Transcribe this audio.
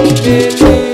you.